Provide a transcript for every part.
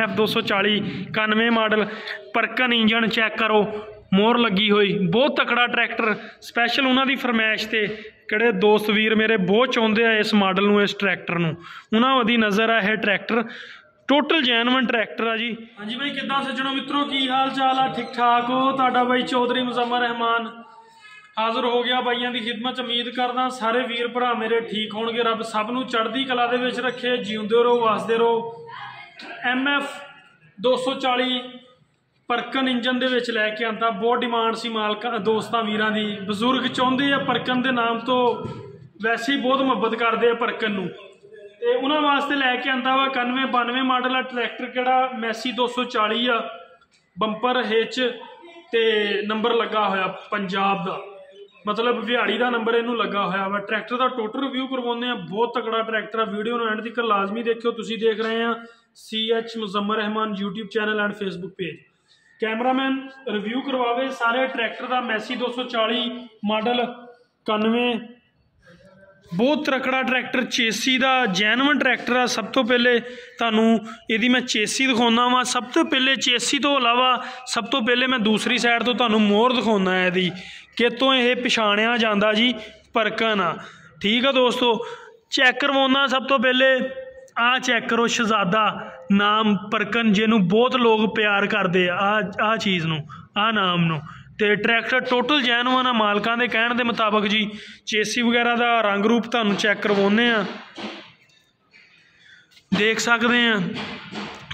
MF 240 91 model Perkins engine check ਕਰੋ, ਮੋਹਰ ਲੱਗੀ ਹੋਈ, ਬਹੁਤ ਤਕੜਾ ਟਰੈਕਟਰ ਸਪੈਸ਼ਲ ਉਹਨਾਂ ਦੀ ਫਰਮਾਇਸ਼ ਤੇ, ਕਿਹੜੇ ਦੋਸਤ ਵੀਰ ਮੇਰੇ ਬਹੁਤ ਚਾਹੁੰਦੇ ਆ ਇਸ ਮਾਡਲ ਨੂੰ, ਇਸ ਟਰੈਕਟਰ ਨੂੰ। ਉਹਨਾਂ ਦੀ ਨਜ਼ਰ ਆ ਇਹ ਟਰੈਕਟਰ ਟੋਟਲ ਜੈਨੂਇਨ ਟਰੈਕਟਰ ਆ ਜੀ। ਹਾਂਜੀ ਬਾਈ, ਕਿੱਦਾਂ ਸੱਜਣੋ ਮਿੱਤਰੋ, ਕੀ ਹਾਲ ਚਾਲ ਆ? ਠੀਕ ਠਾਕ ਹੋ? ਤੁਹਾਡਾ ਬਾਈ ਚੌਧਰੀ ਮੁਜ਼ੰਮਰ ਰਹਿਮਾਨ। ਹਾਜ਼ਰ ਹੋ ਗਿਆ ਬਾਈਆਂ ਦੀ ਖਿਦਮਤ 'ਚ ਉਮੀਦ ਕਰਦਾ ਸਾਰੇ ਵੀਰ ਭਰਾ ਮੇਰੇ ਠੀਕ ਹੋਣਗੇ। ਰੱਬ ਸਭ ਨੂੰ ਚੜ੍ਹਦੀ ਕਲਾ ਦੇ ਵਿੱਚ ਰੱਖੇ, ਜਿਉਂਦੇ ਰਹੋ, ਵਸਦੇ ਰਹੋ। ਐਮਐਫ 240 ਪਰਕਨ ਇੰਜਨ ਦੇ ਵਿੱਚ ਲੈ ਕੇ ਆਂਦਾ। ਬਹੁਤ ਡਿਮਾਂਡ ਸੀ ਮਾਲਕਾਂ ਦੋਸਤਾਂ, ਵੀਰਾਂ ਦੀ। ਬਜ਼ੁਰਗ ਚਾਹੁੰਦੇ ਆ ਪਰਕਨ ਦੇ ਨਾਮ ਤੋਂ। ਵੈਸੇ ਹੀ ਬਹੁਤ ਮੁਹੱਬਤ ਕਰਦੇ ਆ ਪਰਕਨ ਨੂੰ। ਤੇ ਉਹਨਾਂ ਵਾਸਤੇ ਲੈ ਕੇ ਆਂਦਾ ਵਾ 91 92 ਮਾਡਲ ਆ। ਟਰੈਕਟਰ ਕਿਹੜਾ? ਮੈਸੀ 240 ਆ। ਬੰਪਰ ਹਿੱਚ ਤੇ ਨੰਬਰ ਲੱਗਾ ਹੋਇਆ ਪੰਜਾਬ ਦਾ। ਮਤਲਬ ਵਿਹਾੜੀ ਦਾ ਨੰਬਰ ਇਹਨੂੰ ਲੱਗਾ ਹੋਇਆ ਵਾ। ਟਰੈਕਟਰ ਦਾ ਟੋਟਲ ਰਿਵਿਊ ਕਰਵਾਉਂਦੇ ਆ ਬਹੁਤ ਤਕੜਾ ਟਰੈਕਟਰ ਆ। ਵੀਡੀਓ ਨੂੰ ਐਂਡ ਤੱਕ ਲਾਜ਼ਮੀ ਦੇਖਿਓ। ਤੁਸੀਂ ਦੇਖ ਰਹੇ ਆ CH Muzammar Rehman YouTube channel and Facebook page cameraman review ਕਰਵਾਵੇ। ਸਾਰੇ ਟਰੈਕਟਰ ਦਾ ਮੈਸੀ 240 ਮਾਡਲ 91 ਬਹੁਤ ਤਕੜਾ ਟਰੈਕਟਰ, ਚੇਸੀ ਦਾ ਜੈਨੂਇਨ ਟਰੈਕਟਰ ਆ। ਸਭ ਤੋਂ ਪਹਿਲੇ ਤੁਹਾਨੂੰ ਇਹਦੀ ਮੈਂ ਚੇਸੀ ਦਿਖਾਉਣਾ ਵਾਂ। ਸਭ ਤੋਂ ਪਹਿਲੇ ਚੇਸੀ ਤੋਂ ਇਲਾਵਾ ਸਭ ਤੋਂ ਪਹਿਲੇ ਮੈਂ ਦੂਸਰੀ ਸਾਈਡ ਤੋਂ ਤੁਹਾਨੂੰ ਮੋਹਰ ਦਿਖਾਉਣਾ ਹੈ ਇਹਦੀ। ਕਿਤੋਂ ਇਹ ਪਛਾਣਿਆ ਜਾਂਦਾ ਜੀ? ਪਰਕਨ ਆ। ਠੀਕ ਆ ਦੋਸਤੋ? ਚੈੱਕ ਕਰਵਾਉਣਾ ਸਭ ਤੋਂ ਪਹਿਲੇ। ਆ ਚੈੱਕ ਕਰੋ ਸ਼ਹਜ਼ਾਦਾ, ਨਾਮ ਪਰਕਨ, ਜਿਹਨੂੰ ਬਹੁਤ ਲੋਕ ਪਿਆਰ ਕਰਦੇ ਆ ਆ ਚੀਜ਼ ਨੂੰ, ਆ ਨਾਮ ਨੂੰ। ਤੇ ਟਰੈਕਟਰ ਟੋਟਲ ਜੈਨੂਅਨ ਆ ਮਾਲਕਾਂ ਦੇ ਕਹਿਣ ਦੇ ਮੁਤਾਬਕ ਜੀ, ਚੇਸੀ ਵਗੈਰਾ ਦਾ ਰੰਗ ਰੂਪ ਤੁਹਾਨੂੰ ਚੈੱਕ ਕਰਵਾਉਨੇ ਆ ਦੇਖ ਸਕਦੇ ਆ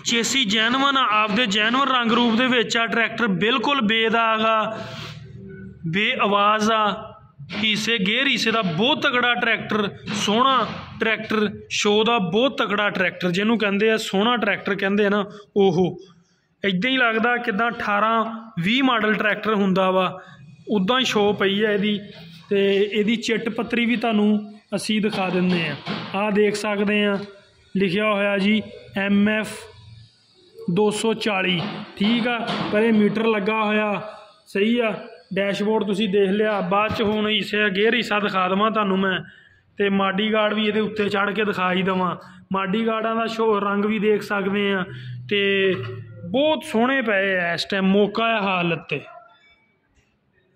ਚੇਸੀ ਜੈਨੂਅਨ ਆ ਆਪਦੇ ਜੈਨੂਅਨ ਰੰਗ ਰੂਪ ਦੇ ਵਿੱਚ ਆ ਟਰੈਕਟਰ ਬਿਲਕੁਲ ਬੇਦਾਗ ਆ ਬੇ ਆਵਾਜ਼ ਆ, ਹਿੱਸੇ ਗੇਅਰ, ਹਿੱਸੇ ਦਾ ਬਹੁਤ ਤਕੜਾ ਟਰੈਕਟਰ ਸੋਹਣਾ ਟਰੈਕਟਰ ਸ਼ੋ ਦਾ ਬਹੁਤ ਤਕੜਾ ਟਰੈਕਟਰ ਜਿਹਨੂੰ ਕਹਿੰਦੇ ਆ ਸੋਹਣਾ ਟਰੈਕਟਰ ਕਹਿੰਦੇ ਆ ਨਾ, ਉਹ ਇਦਾਂ ਹੀ ਲੱਗਦਾ ਕਿਦਾਂ 18 20 ਮਾਡਲ ਟਰੈਕਟਰ ਹੁੰਦਾ ਵਾ, ਉਦਾਂ ਹੀ ਸ਼ੋ ਪਈ ਹੈ ਇਹਦੀ ਤੇ ਇਹਦੀ ਚਿੱਟ ਪੱਤਰੀ ਵੀ ਤੁਹਾਨੂੰ ਅਸੀਂ ਦਿਖਾ ਦਿੰਦੇ ਆ। ਆਹ ਦੇਖ ਸਕਦੇ ਆ, ਲਿਖਿਆ ਹੋਇਆ ਜੀ MF 240 ਠੀਕ ਆ, ਪਰ ਇਹ ਮੀਟਰ ਲੱਗਾ ਹੋਇਆ, ਸਹੀ ਆ ਡੈਸ਼ਬੋਰਡ ਤੁਸੀਂ ਦੇਖ ਲਿਆ, ਬਾਅਦ ਚ ਹੁਣ ਇਸੇ ਗੇਅਰ ਹਿੱਸਾ ਦਿਖਾ ਦਵਾਂ ਤੁਹਾਨੂੰ ਮੈਂ, ਤੇ ਮਾਡੀ ਗਾਰਡ ਵੀ ਇਹਦੇ ਉੱਤੇ ਚੜ ਕੇ ਦਿਖਾ ਹੀ ਦਵਾਂ। ਮਾਡੀ ਗਾਰਡਾਂ ਦਾ ਸ਼ੋ ਰੰਗ ਵੀ ਦੇਖ ਸਕਦੇ ਆ, ਤੇ ਬਹੁਤ ਸੋਹਣੇ ਪਏ ਆ ਇਸ ਟਾਈਮ ਮੌਕਾ ਹੈ ਹਾਲਤ ਤੇ।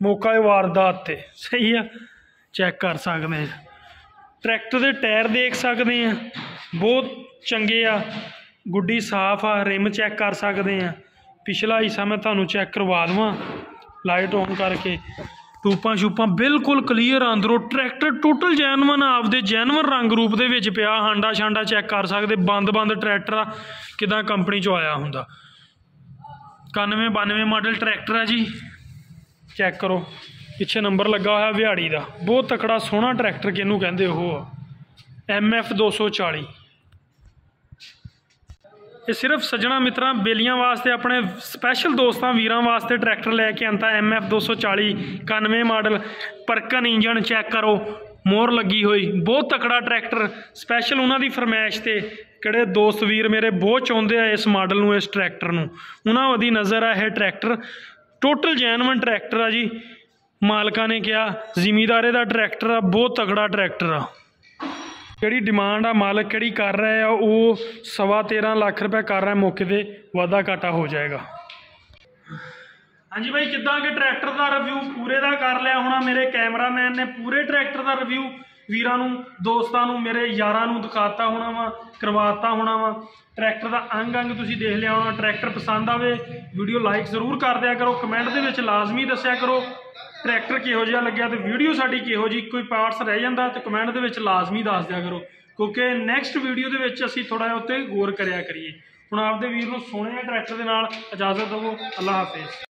ਮੌਕਾ ਹੈ ਵਾਰਦਾਤ ਤੇ। ਸਹੀ ਆ ਚੈੱਕ ਕਰ ਸਕਦੇ ਆ। ਟਰੈਕਟਰ ਦੇ ਟਾਇਰ ਦੇਖ ਸਕਦੇ ਆ। ਬਹੁਤ ਚੰਗੇ ਆ। ਗੁੱਡੀ ਸਾਫ਼ ਆ ਰਿਮ ਚੈੱਕ ਕਰ ਸਕਦੇ ਆ। ਪਿਛਲਾ ਹਿੱਸਾ ਮੈਂ ਤੁਹਾਨੂੰ ਚੈੱਕ ਕਰਵਾ ਦਵਾਂ। ਲਾਈਟ ਔਨ ਕਰਕੇ। ਟੂਪਾਂ ਸ਼ੂਪਾਂ ਬਿਲਕੁਲ ਕਲੀਅਰ ਅੰਦਰੋਂ ਟਰੈਕਟਰ ਟੋਟਲ ਜੈਨੂਅਨ ਆਪਦੇ ਜੈਨੂਅਨ ਰੰਗ ਰੂਪ ਦੇ ਵਿੱਚ ਪਿਆ। ਹਾਂਡਾ ਛਾਂਡਾ ਚੈੱਕ ਕਰ ਸਕਦੇ। ਬੰਦ ਬੰਦ ਟਰੈਕਟਰ ਆ। ਕਿਦਾਂ ਕੰਪਨੀ ਚੋਂ ਆਇਆ ਹੁੰਦਾ। 91 92 ਮਾਡਲ ਟਰੈਕਟਰ ਹੈ ਜੀ। ਚੈੱਕ ਕਰੋ, ਪਿੱਛੇ ਨੰਬਰ ਲੱਗਾ ਹੋਇਆ ਵਿਹਾੜੀ ਦਾ। ਬਹੁਤ ਤਕੜਾ, ਸੋਹਣਾ ਟਰੈਕਟਰ ਕਿਹਨੂੰ ਕਹਿੰਦੇ ਉਹ ਆ। MF 240 ਇਹ ਸਿਰਫ ਸੱਜਣਾ ਮਿੱਤਰਾਂ, ਬੇਲੀਆਂ ਵਾਸਤੇ, ਆਪਣੇ ਸਪੈਸ਼ਲ ਦੋਸਤਾਂ, ਵੀਰਾਂ ਵਾਸਤੇ ਟਰੈਕਟਰ ਲੈ ਕੇ ਆਂਦਾ MF 240 91 model. Perkins engine check ਕਰੋ, ਮੋਹਰ ਲੱਗੀ ਹੋਈ। ਬਹੁਤ ਤਕੜਾ ਟਰੈਕਟਰ ਸਪੈਸ਼ਲ ਉਹਨਾਂ ਦੀ ਫਰਮਾਇਸ਼ ਤੇ। ਕਿਹੜੇ ਦੋਸਤ ਵੀਰ ਮੇਰੇ ਬਹੁਤ ਚਾਹੁੰਦੇ ਆ ਇਸ ਮਾਡਲ ਨੂੰ, ਇਸ ਟਰੈਕਟਰ ਨੂੰ। ਉਹਨਾਂ ਦੀ ਨਜ਼ਰ ਆ ਇਹ ਟਰੈਕਟਰ। ਟੋਟਲ ਜੈਨੂਇਨ ਟਰੈਕਟਰ ਆ ਜੀ। ਮਾਲਕਾਂ ਨੇ ਕਿਹਾ, ਜ਼ਿਮੀਦਾਰੇ ਦਾ ਟਰੈਕਟਰ ਆ, ਬਹੁਤ ਤਕੜਾ ਟਰੈਕਟਰ ਆ। ਕਿਹੜੀ ਡਿਮਾਂਡ ਆ, ਮਾਲਕ ਕਿਹੜੀ ਕਰ ਰਿਹਾ ਆ, ਉਹ ਸਵਾ 13 ਲੱਖ ਰੁਪਏ ਕਰ ਰਿਹਾ, ਮੌਕੇ ਤੇ ਵਾਧਾ ਘਾਟਾ ਹੋ ਜਾਏਗਾ। ਹਾਂਜੀ ਬਾਈ ਕਿੱਦਾਂ ਕਿ ਟਰੈਕਟਰ ਦਾ ਰਿਵਿਊ ਪੂਰੇ ਦਾ ਕਰ ਲਿਆ ਹੋਣਾ, ਮੇਰੇ ਕੈਮਰਾਮੈਨ ਨੇ ਪੂਰੇ ਟਰੈਕਟਰ ਦਾ ਰਿਵਿਊ ਵੀਰਾਂ ਨੂੰ, ਦੋਸਤਾਂ ਨੂੰ, ਮੇਰੇ ਯਾਰਾਂ ਨੂੰ ਦਿਖਾਤਾ ਹੋਣਾ ਵਾ, ਕਰਵਾਤਾ ਹੋਣਾ ਵਾ। ਟਰੈਕਟਰ ਦਾ ਅੰਗ ਅੰਗ ਤੁਸੀਂ ਦੇਖ ਲਿਆ ਹੋਣਾ, ਟਰੈਕਟਰ ਪਸੰਦ ਆਵੇ, ਵੀਡੀਓ ਲਾਈਕ ਜ਼ਰੂਰ ਕਰ ਦਿਆ ਕਰੋ ਕਮੈਂਟ ਦੇ ਵਿੱਚ ਲਾਜ਼ਮੀ ਦੱਸਿਆ ਕਰੋ, ਟਰੈਕਟਰ ਕਿਹੋ ਜਿਹਾ ਲੱਗਿਆ ਤੇ ਵੀਡੀਓ ਸਾਡੀ ਕਿਹੋ ਜੀ, ਕੋਈ ਪਾਰਟਸ ਰਹਿ ਜਾਂਦਾ ਤੇ ਕਮੈਂਟ ਦੇ ਵਿੱਚ ਲਾਜ਼ਮੀ ਦੱਸ ਦਿਆ ਕਰੋ। ਕਿਉਂਕਿ ਨੈਕਸਟ ਵੀਡੀਓ ਦੇ ਵਿੱਚ ਅਸੀਂ ਥੋੜਾ ਜਿਹਾ ਉੱਤੇ ਗੌਰ ਕਰਿਆ ਕਰੀਏ। ਹੁਣ ਆਪਦੇ ਵੀਰ ਨੂੰ ਸੋਹਣੇ ਟਰੈਕਟਰ ਦੇ ਨਾਲ ਇਜਾਜ਼ਤ ਦਿਵੋ। ਅੱਲਾ ਹਾਫਿਜ਼।